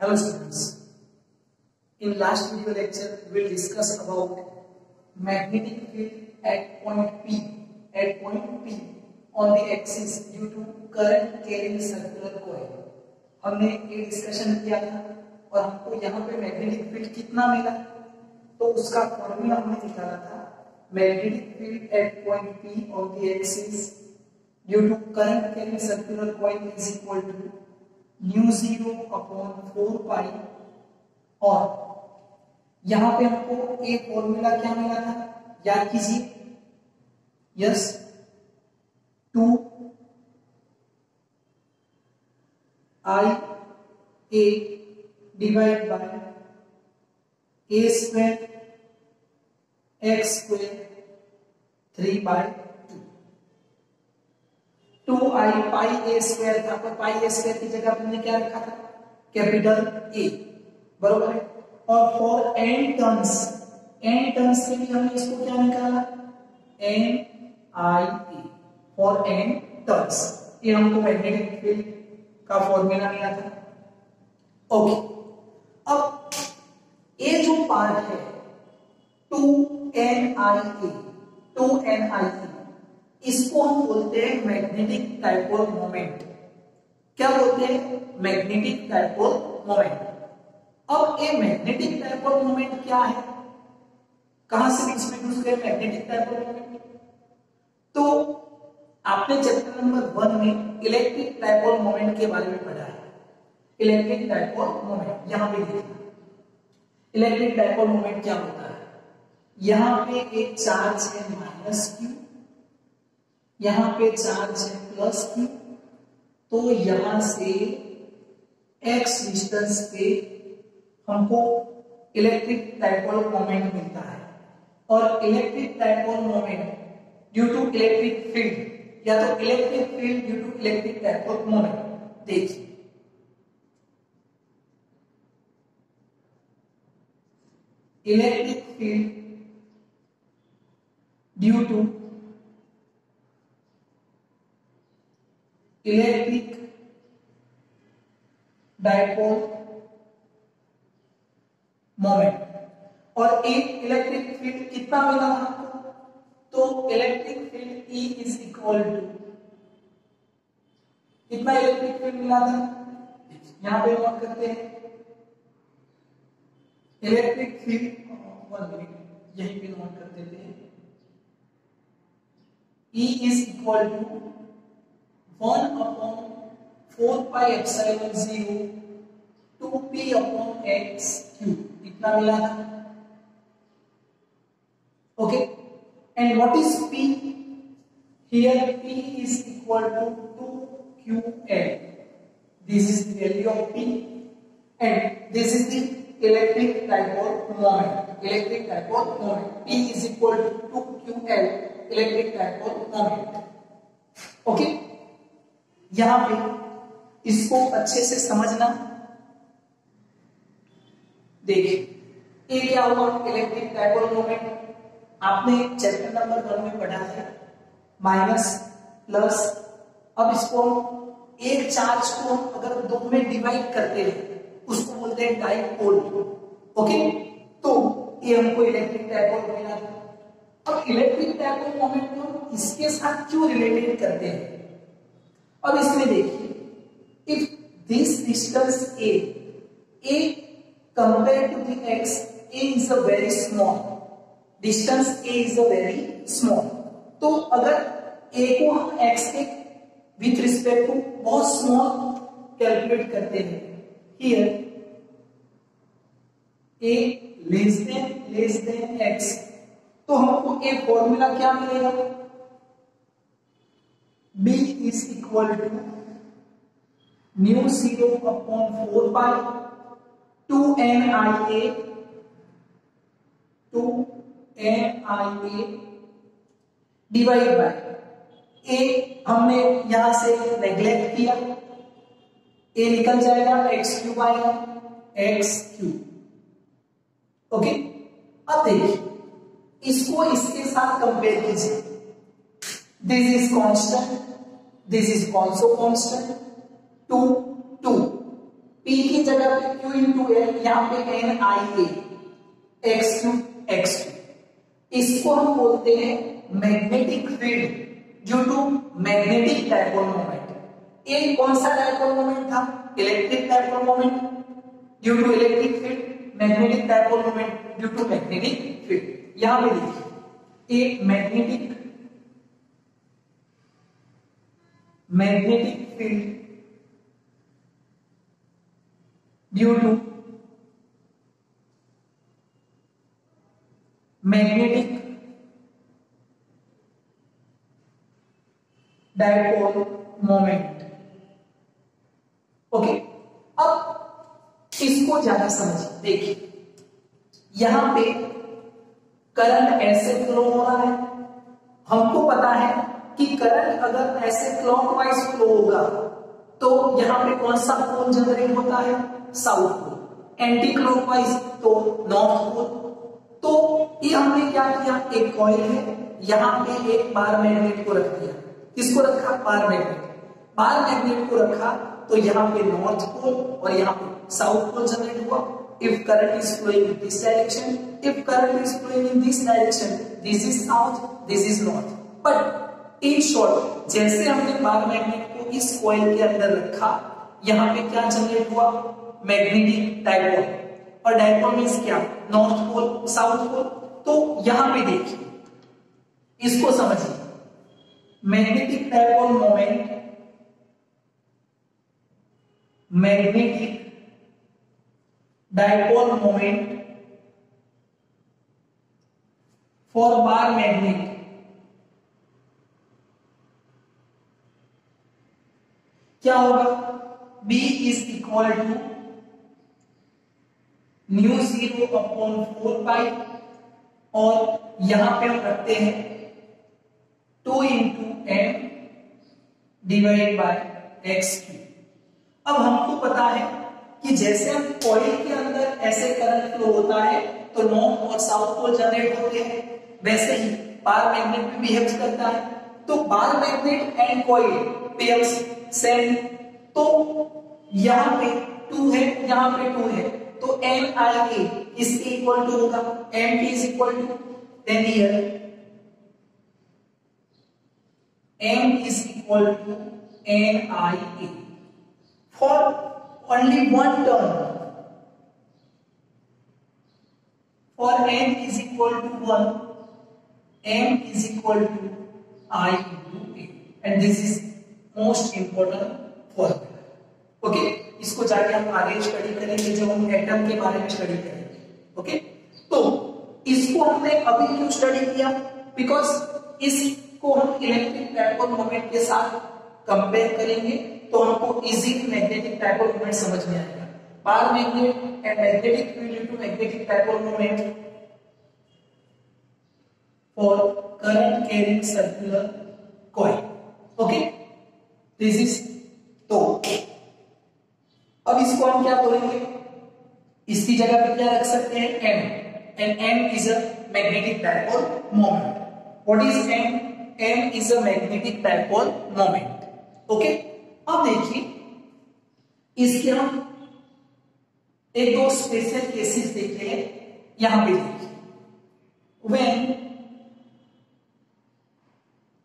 Hello students. In last video lecture, we will discuss about magnetic field at point P, at point P on the axis due to current carrying circular coil. हमने ये discussion किया था और हमको यहाँ पे magnetic field कितना मिला तो उसका फॉर्मूला हमने निकाला था magnetic field at point P on the axis due to current carrying circular coil is equal to mu zero upon four pi और यहाँ पे हमको एक फॉर्मूला क्या मिला था? याद कीजिए। Yes two I A divide by A square x square three by two I pi A square था पर पाई ए स्क्वायर की जगह हमने क्या रखा था? कैपिटल ए, बरोबर है? और for N terms N terms के लिए हमने इसको क्या निकाला? N I A for N terms ये हमको मैग्नेटिक फ़ील्ड का फॉर्मूला मिला था। ओके अब ये जो पार्ट है, two N I A, two N I A इसको हम बोलते हैं मैग्नेटिक डाइपोल मोमेंट क्या बोलते हैं? मैग्नेटिक डाइपोल मोमेंट अब ये मैग्नेटिक डाइपोल मोमेंट क्या है? कहाँ से यूज़ करें मैग्नेटिक डाइपोल मोमेंट तो आपने चैप्टर नंबर वन में इलेक्ट्रिक डाइपोल मोमेंट के बारे में पढ़ा है। इलेक्ट्रिक डाइपोल मोमेंट यहाँ पे देखना। इलेक्ट्रिक डाइपोल मोमेंट क्या होता है? यहाँ पे एक चार्ज है माइनस क्यू यहाँ पे चार्ज है प्लस क्यू तो यहाँ से एक्स डिस्टेंस पे हमको इलेक्ट्रिक डाइपोल मोमेंट मिलता है। और electric dipole moment due to electric field या तो electric field due to electric dipole moment देखिए। Electric field due to electric dipole moment और एक इलेक्ट्रिक फ़ील्ड कितना मिला हमको तो electric field E is equal to कितना इलेक्ट्रिक फ़ील्ड मिला था? यहाँ पे नोट करते हैं। इलेक्ट्रिक फ़ील्ड यहीं पे नोट कर देते हैं। E is equal to one upon four pi epsilon zero two p upon x cube इतना मिला था? Okay and what is p here p is equal to two q l this is value of p and this is the electric dipole moment electric dipole moment p is equal to 2ql electric dipole moment okay okay? यहाँ पे इसको अच्छे से समझना। देखिए ये क्या हुआ इलेक्ट्रिक डाइपोल मोमेंट आपने चैप्टर नंबर वन में पढ़ा है। माइनस प्लस अब इसको एक चार्ज को हम अगर दो में डिवाइड करते हैं, उसको बोलते हैं डाइपोल ओके तो ये हमको इलेक्ट्रिक डाइपोल मिला। अब इलेक्ट्रिक डाइपोल मोमेंट को इसके साथ क्यों रिलेटेड करते हैं? अब इसमें देखिए if this distance a a compare to the x a is a very small distance a is a very small तो अगर ए को हम एक्स के विथ रिस्पेक्ट टू बहुत स्मॉल कैलकुलेट करते हैं here a less than less than x तो हमको एक फॉर्मूला क्या मिलेगा? Is equal to mu 0 upon 4 pi 2 n i a 2 n i a divide by a. हमने यहाँ से नेग्लेक्ट किया। A निकल जाएगा x क्यूब आएगा x क्यूब ओके अब देखिए, इसको इसके साथ कंपेयर कीजिए। This is constant this is also constant. 2 2 P की जगह पे Q इंटू एल यहाँ पे n i a x cube x cube इसको हम बोलते हैं magnetic field due to magnetic dipole moment ये कौन सा डायपोल मोमेंट था? Electric dipole moment due to electric field magnetic dipole moment due to magnetic field यहाँ पे देखिए एक magnetic magnetic field due to magnetic dipole moment. Okay, अब इसको ज़्यादा समझिए देखिए। यहाँ पे करंट ऐसे फ्लो हो रहा है। हमको पता है कि करंट अगर ऐसे क्लॉकवाइज फ्लो होगा तो यहाँ पे कौन सा पोल जनरेट होता है? साउथ पोल एंटी क्लॉकवाइज तो नॉर्थ पोल तो ये हमने क्या किया? एक कॉइल है, यहाँ पे एक बार मैग्नेट को रख दिया। किसको रखा? बार मैग्नेट बार मैग्नेट को रखा तो यहाँ पे नॉर्थ पोल और यहाँ पे साउथ पोल जनरेट हुआ। If current is flowing in this direction, if current is flowing in this direction, this is south, this is north. But in short जैसे हमने बार मैग्नेट को इस कॉइल के अंदर रखा, यहाँ पे क्या जनरेट हुआ? मैग्नेटिक डायपोल और डायपोल मीन्स क्या? नॉर्थ पोल साउथ पोल तो यहाँ पे देखिए, इसको समझिए। Magnetic dipole moment magnetic dipole moment for bar magnet क्या होगा? B is equal to mu zero upon four pi और यहाँ पे हम रखते हैं two into m divide by x cube अब हमको पता है कि जैसे हम कॉइल के अंदर ऐसे करंट फ्लो होता है तो नॉर्थ और साउथ पोल जनरेट होते हैं। वैसे ही बार मैग्नेट भी बिहेव करता है। तो bar magnet and coil pairs same तो यहाँ पे टू है, यहाँ पे टू है। तो एम आई ए इसके इक्वल टू होगा। M t is equal to then here m is equal to n i a for only one term, for n is equal to 1 m is equal to i into a. And this is most important formula okay? इसको जाके हम आगे study करेंगे, जब हम atom के बारे में स्टडी करेंगे. ओके तो इसको हमने अभी क्यों स्टडी किया? बिकॉज़ इसको हम इलेक्ट्रिक डायपोल मोमेंट के साथ कंपेयर करेंगे तो हमको इजीली मैग्नेटिक डायपोल मोमेंट समझ में आएगा. Bar magnet and magnetic field to magnetic dipole moment for current carrying circular coil okay is तो अब इसको हम क्या बोलेंगे? इसकी जगह पे क्या रख सकते हैं? M and m is a magnetic dipole moment what is m m is a magnetic dipole moment okay अब देखिए, इसके हम एक दो स्पेशल केसेस देखे हैं। यहाँ पे देखिए। वेन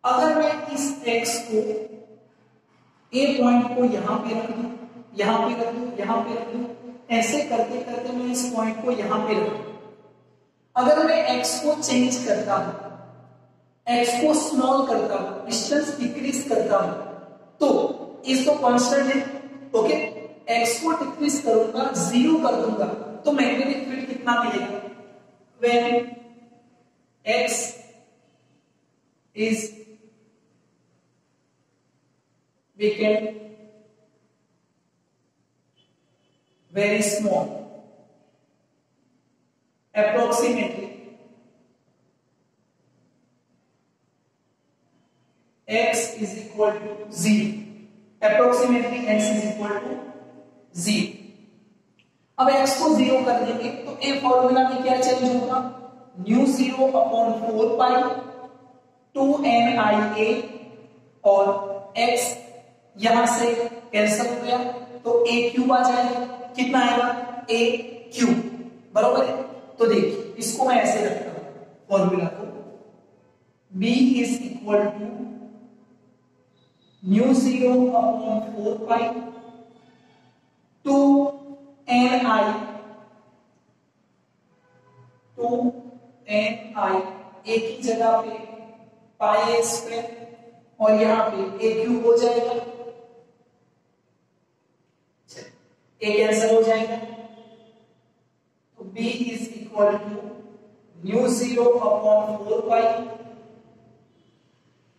अगर मैं इस एक्स को a पॉइंट को यहाँ पे रख दूँ, यहाँ पे रख दूँ, यहाँ पे रख दूँ। ऐसे करते करते मैं इस पॉइंट को यहाँ पे रख दूँ। अगर मैं x को चेंज करता हूँ, x को स्मॉल करता हूँ डिस्टेंस डिक्रीज करता हूँ तो इसको कॉन्स्टेंट है ओके x को डिक्रीज करूँगा ज़ीरो कर दूँगा तो मैग्नेटिक फ़ील्ड कितना मिलेगा? When x is weakened very small approximately x is equal to 0 approximately x is equal to 0 अब x को ज़ीरो कर देंगे तो ए फॉर्मूला में क्या चेंज होगा mu zero upon four pi two n i a और x यहाँ से कैंसिल हो गया तो ए क्यूब आ जाएगा। कितना आएगा? ए क्यूब बरोबर है? तो देखिए इसको मैं ऐसे रखता हूँ फॉर्मूला को। B is equal to mu zero upon four pi two n i two n i एक ही जगह पे पाई स्क्वायर और यहाँ पे ए क्यूब हो जाएगा। ए कैंसिल हो जाएगा। तो B is equal to mu zero upon four pi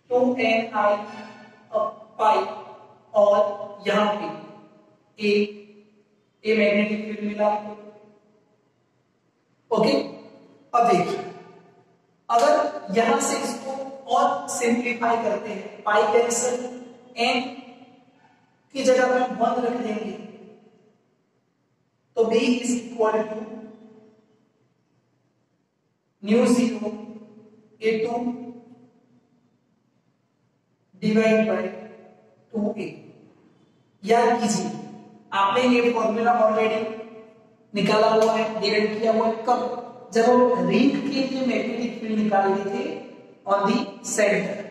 two n i pi और यहाँ पे ए ए मैग्नेटिक फ़ील्ड मिला आपको। ओके अब देखिए, अगर यहाँ से इसको और सिंप्लीफाई करते हैं पाई कैंसल एन की जगह पर हम वन रख देंगे। तो b is equal to mu zero a two divide by two a याद कीजिए आपने ये फॉर्मूला ऑलरेडी निकाला हुआ है डिवाइड किया हुआ है। कब? जब हम रिंग के लिए मैग्नेटिक फ़ील्ड निकाल रहे थे ऑन दी सेंटर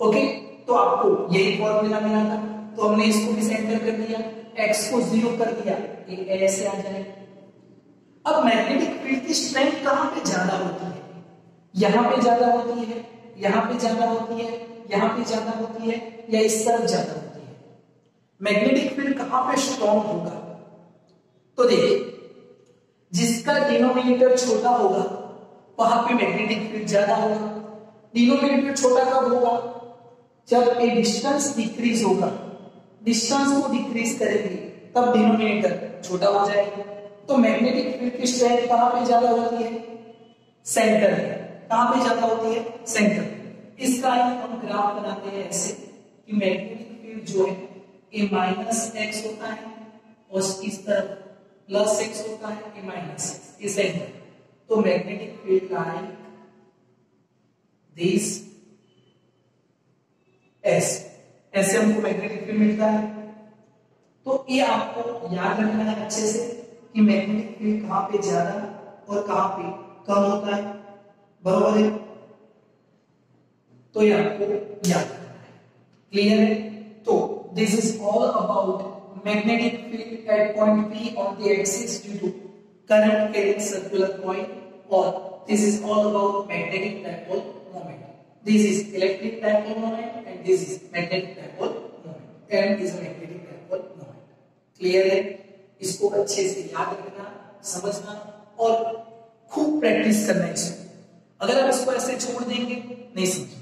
ओके तो आपको यही फॉर्मूला मिला था। तो हमने इसको भी सेंटर कर दिया। एक्स को ज़ीरो कर दिया, ये ऐसे आ जाएगा अब मैग्नेटिक फ़ील्ड की स्ट्रेंथ कहाँ पे ज़्यादा होती है? यहाँ पे ज़्यादा होती है, यहाँ पे ज़्यादा होती है, यहाँ पे ज़्यादा होती है, या इस तरफ़ ज़्यादा होती है? मैग्नेटिक फ़ील्ड कहाँ पे स्ट्रॉन्ग होगा? तो देखिए, जिसका डिनोमिनेटर छोटा होगा, वहाँ पे मैग्नेटिक फ़ील्ड ज़्यादा होगा। डिनोमिनेटर छोटा कब होगा? जब ए डिस्टेंस डिक्रीज होगा। डिस्टेंस को डिक्रीज करेंगे, तब डिनोमिनेटर छोटा हो जाएगा। तो मैग्नेटिक फ़ील्ड की स्ट्रेंथ कहाँ पे ज़्यादा होती है? सेंटर कहाँ पे ज़्यादा होती है? सेंटर इसका हम ग्राफ बनाते हैं ऐसे कि मैग्नेटिक फ़ील्ड जो है ए माइनस एक्स होता है और इस तरफ़ प्लस एक्स होता है ए माइनस ये सेंटर तो magnetic field like this S ऐसे हमको मैग्नेटिक फ़ील्ड मिलता है। तो ये आपको याद रखना है अच्छे से कि मैग्नेटिक फ़ील्ड कहाँ पे ज़्यादा और कहाँ पे कम होता है। बरोबर है? तो ये आपको याद रखना है। क्लियर है? तो this is all about magnetic field at point P on the axis due to current carrying circular coil or this is all about magnetic dipole. This is electric dipole moment and this is magnetic dipole moment. Current is a magnetic dipole moment. Clear है इसको अच्छे से याद रखना समझना और खूब practice करना इसको अगर आप इसको ऐसे छोड़ देंगे नहीं समझ